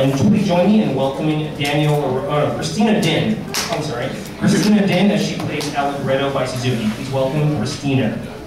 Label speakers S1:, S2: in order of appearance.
S1: and please join me in welcoming Daniel, or, uh, Kristina Dinh. I'm sorry, Kristina Dinh as she plays Allegretto by Suzuki. Please welcome Kristina.